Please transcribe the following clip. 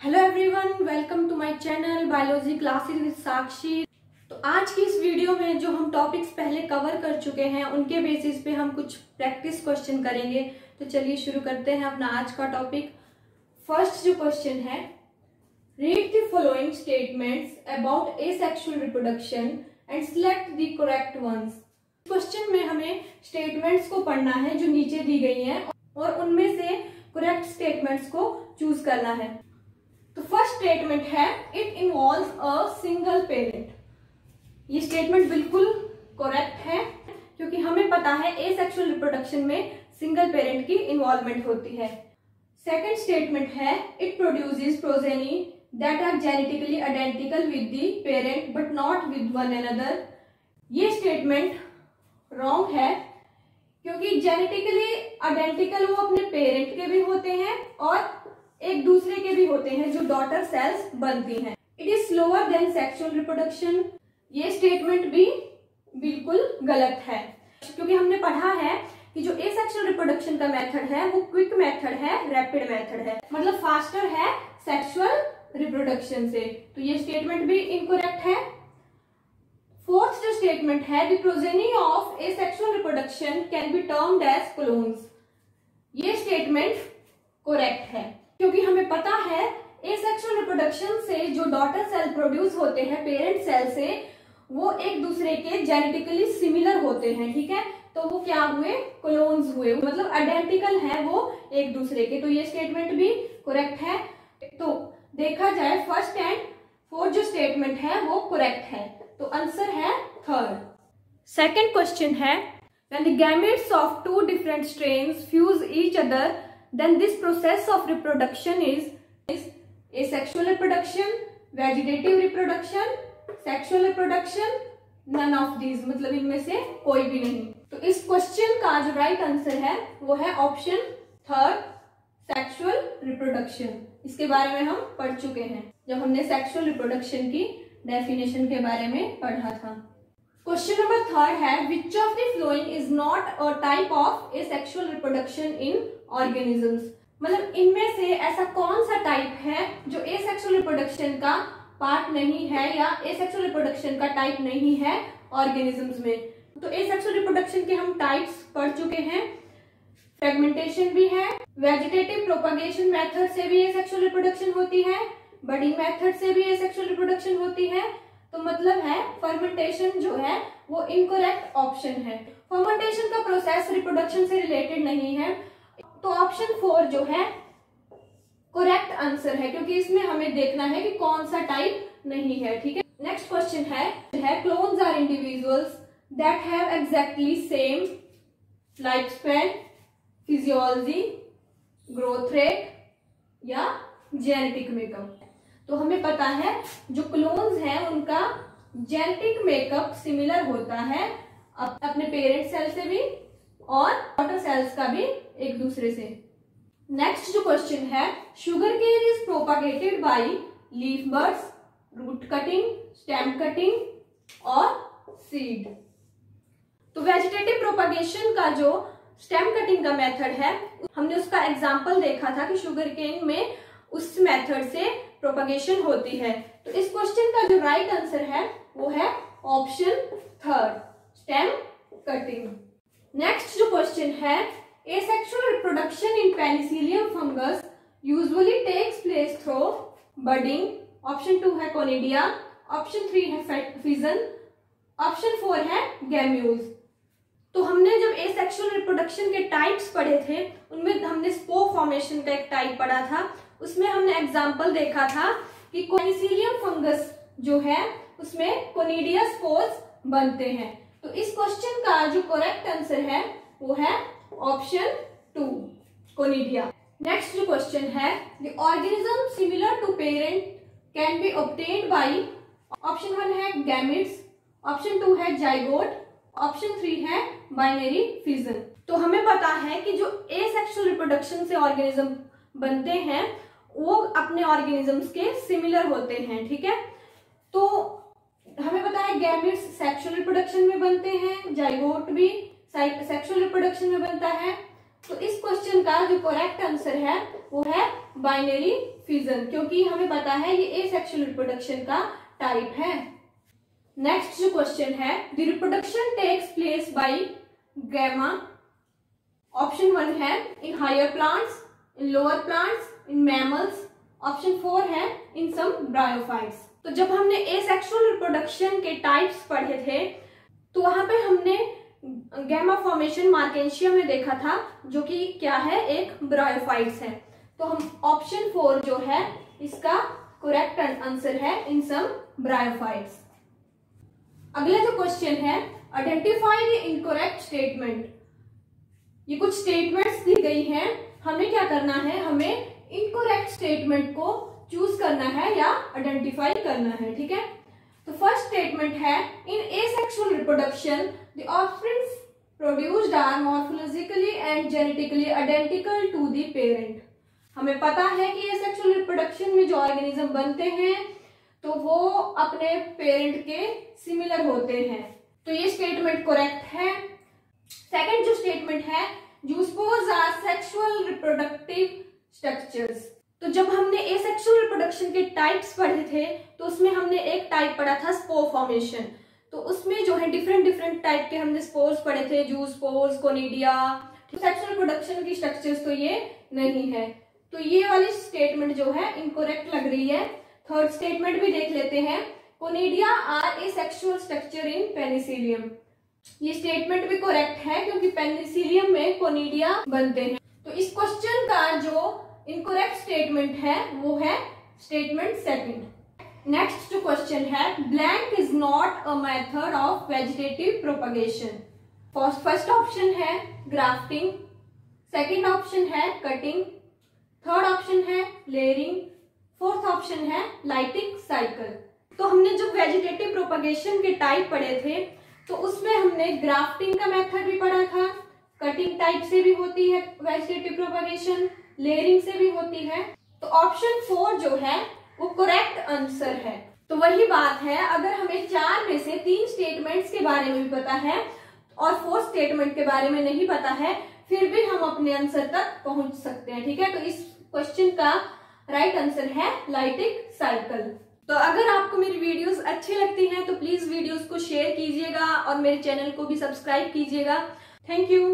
Hello everyone welcome to my channel biology classes with Sakshi तो आज की इस वीडियो में जो हम टॉपिक्स पहले कवर कर चुके हैं, उनके बेसिस पे हम कुछ प्रैक्टिस क्वेश्चन करेंगे। तो चलिए शुरू करते हैं अपना आज का टॉपिक फ़र्स्ट जो क्वेश्चन है read the following statements about asexual reproduction and select the correct ones question में हमें स्टेटमेंट्स को पढ़ना है जो नीचे दी गई हैं और उनमें से करेक्ट स्टेटमेंट्स को चूज़ करना है। तो फ़र्स्ट स्टेटमेंट है it involve a single parent ये स्टेटमेंट बिल्कुल करेक्ट है, क्योंकि हमें पता है ए सेक्सुअल रिप्रोडक्शन में सिंगल पेरेंट की इन्वॉल्वमेंट होती है। सेकेंड स्टेटमेंट है it produces progeny that are genetically identical with the parent but not with one another ये स्टेटमेंट रॉन्ग है, क्योंकि जेनेटिकली आइडेंटिकल वो अपने पेरेंट के भी होते हैं और एक दूसरे के भी होते हैं जो डॉटर सेल्स बनती हैं। It is slower than sexual reproduction ये स्टेटमेंट भी बिल्कुल गलत है। क्योंकि हमने पढ़ा है कि जो ए सेक्सुअल रिप्रोडक्शन का मेथड है, वो क्विक मेथड है रैपिड मेथड है। मतलब फास्टर है सेक्सुअल रिप्रोडक्शन से। तो ये स्टेटमेंट भी इनकोरेक्ट है। फोर्थ जो स्टेटमेंट है the progeny of asexual reproduction can be termed as clones ये स्टेटमेंट कोरेक्ट है। क्योंकि हमें पता है ए सेक्सुअल रिप्रोडक्शन से जो डॉटर सेल प्रोड्यूस होते हैं पेरेंट सेल से, वो एक दूसरे के जेनेटिकली सिमिलर होते हैं, ठीक है? तो वो क्या हुए? क्लोन्स हुए। मतलब आइडेंटिकल है वो एक दूसरे के। तो ये स्टेटमेंट भी करेक्ट है। तो देखा जाए फ़र्स्ट एंड फोर्थ जो स्टेटमेंट है, वो करेक्ट है। तो आंसर है थर्ड सेकेंड क्वेश्चन है, when the gametes of two different strains fuse each other then this process of reproduction is, is asexual reproduction, vegetative reproduction, sexual reproduction, none of these मतलब इनमें से कोई भी नहीं तो इस क्वेश्चन का जो राइट right आंसर है वो है ऑप्शन थर्ड सेक्सुअल रिप्रोडक्शन इसके बारे में हम पढ़ चुके हैं जब हमने सेक्सुअल रिप्रोडक्शन की डेफिनेशन के बारे में पढ़ा था क्वेश्चन नंबर थर्ड है which of the following is not a type of asexual reproduction in organisms मतलब इनमें से ऐसा कौन सा टाइप है जो ए सेक्सुअल रिप्रोडक्शन का पार्ट नहीं है या ए सेक्सुअल रिप्रोडक्शन का टाइप नहीं है ऑर्गेनिजम्स में? तो ए सेक्सुअल रिप्रोडक्शन के हम टाइप्स पढ़ चुके हैं। फ्रेगमेंटेशन भी है वेजिटेटिव प्रोपगेशन मेथड से भी ए सेक्सुअल रिप्रोडक्शन होती है बडिंग मेथड से भी ए सेक्सुअल रिप्रोडक्शन होती है तो मतलब है फर्मेंटेशन जो है, वो इनकोरेक्ट ऑप्शन है। फर्मेंटेशन का प्रोसेस रिप्रोडक्शन से रिलेटेड नहीं है। तो ऑप्शन फोर जो है करेक्ट आंसर है, क्योंकि इसमें हमें देखना है कि कौन सा टाइप नहीं है, ठीक है? नेक्स्ट क्वेश्चन है है clones are individuals that have exactly same life span physiology growth rate या जेनेटिक मेकअप तो हमें पता है, जो क्लोन्स हैं, उनका जेनेटिक मेकअप सिमिलर होता है अपने पेरेंट सेल से भी और वाटर सेल्स का भी एक दूसरे से। नेक्स्ट जो क्वेश्चन है sugar cane is propagated by leaf buds root cutting stem cutting और सीड तो वेजिटेटिव प्रोपागेशन का जो स्टेम कटिंग का मेथड है, हमने उसका एग्ज़ाम्पल देखा था कि शुगर केन में उस मेथड से प्रोपागेशन होती है तो इस क्वेश्चन का जो राइट आंसर है, वो है option third stem cutting next जो क्वेश्चन है asexual reproduction in penicillium fungus usually takes place through budding option two है कोनिडिया ऑप्शन थ्री है फिजन ऑप्शन फोर है गैम्यूज तो हमने जब एसेक्सुअल रिप्रोडक्शन के टाइप्स पढ़े थे, उनमें हमने स्पो फॉर्मेशन का एक टाइप पढ़ा था। उसमें हमने एग्ज़ाम्पल देखा था कि कोनिसिलियम फंगस जो है, उसमें कोनिडिया स्पोर्स बनते हैं। तो इस क्वेश्चन का जो करेक्ट आंसर है, वो है ऑप्शन टू कोनिडिया नेक्स्ट जो क्वेश्चन है the organism similar to parent can be obtained by option one है गैमिट्स ऑप्शन टू है जाइगोट ऑप्शन थ्री है बाइनरी फिजन तो हमें पता है कि जो ए सेक्सुअल रिप्रोडक्शन से ऑर्गेनिज्म बनते हैं वो अपने ऑर्गेनिजम्स के सिमिलर होते हैं, ठीक है? तो हमें पता है गैमिट्स सेक्सुअल रिप्रोडक्शन में बनते हैं जाइगोट भी सेक्सुअल रिप्रोडक्शन में बनता है। तो इस क्वेश्चन का जो करेक्ट आंसर है, वो है बाइनरी फ्यूजन क्योंकि हमें पता है ये ए सेक्शुअल रिप्रोडक्शन का टाइप है। नेक्स्ट जो क्वेश्चन है the reproduction takes place by gemmae option one है in higher plants in lower plants in mammals option four है इन सम ब्रायोफाइट्स तो जब हमने ए सेक्सुअल रिप्रोडक्शन के टाइप्स पढ़े थे तो वहाँ पे हमने गैमा फॉर्मेशन मार्केशिया में देखा था, जो कि क्या है, एक ब्रायोफाइट्स है। तो हम ऑप्शन फोर जो है, इसका करेक्ट आंसर है इन सम ब्रायोफाइट्स अगला जो क्वेश्चन है आइडेंटिफाई द इनकोरेक्ट स्टेटमेंट ये कुछ स्टेटमेंट्स दी गई हैं। हमें क्या करना है? हमें इनकोरेक्ट स्टेटमेंट को चूज़ करना है या आइडेंटिफाई करना है, ठीक है? तो फ़र्स्ट स्टेटमेंट है in a asexual reproduction the offsprings produced are morphologically and genetically identical to the parent हमें पता है कि ए एसेक्सुअल रिप्रोडक्शन में जो ऑर्गेनिज्म बनते हैं तो वो अपने पेरेंट के सिमिलर होते हैं। तो ये स्टेटमेंट करेक्ट है। सेकंड जो स्टेटमेंट है zoospores are sexual reproductive structures तो जब हमने एसेक्सुअल रिप्रोडक्शन के टाइप्स पढ़े थे तो उसमें हमने एक टाइप पढ़ा था स्पोर फॉर्मेशन तो उसमें जो है डिफरेंट डिफरेंट टाइप के हमने स्पोर्स पढ़े थे zoospores conidia. Sexual production की स्ट्रक्चर्स तो ये नहीं है। तो ये वाली स्टेटमेंट जो है इनकोरेक्ट लग रही है। थर्ड स्टेटमेंट भी देख लेते हैं। Conidia are asexual structure in penicillium ये स्टेटमेंट भी करेक्ट है, क्योंकि पेनिसिलियम में कोनिडिया बनते हैं। तो इस क्वेश्चन का जो इनकोरेक्ट स्टेटमेंट है, वो है स्टेटमेंट सेकंड नेक्स्ट जो क्वेश्चन है blank is not a method of vegetative propagation first option है ग्राफ्टिंग सेकंड ऑप्शन है कटिंग थर्ड ऑप्शन है लेयरिंग फोर्थ ऑप्शन है लाइटिंग साइकिल तो हमने जो वेजिटेटिव प्रोपगेशन के टाइप पढ़े थे तो उसमें हमने ग्राफ्टिंग का मेथड भी पढ़ा था कटिंग टाइप से भी होती है वेजिटेटिव प्रोपगेशन लेयरिंग से भी होती है। तो ऑप्शन फोर जो है, वो करेक्ट आंसर है। तो वही बात है, अगर हमें चार में से तीन स्टेटमेंट्स के बारे में भी पता है और फोर्थ स्टेटमेंट के बारे में नहीं पता है, फिर भी हम अपने आंसर तक पहुँच सकते हैं, ठीक है? तो इस क्वेश्चन का राइट right आंसर है लाइटिक साइकिल तो अगर आपको मेरी वीडियोस अच्छी लगती हैं तो प्लीज़ वीडियोस को शेयर कीजिएगा और मेरे चैनल को भी सब्सक्राइब कीजिएगा। Thank you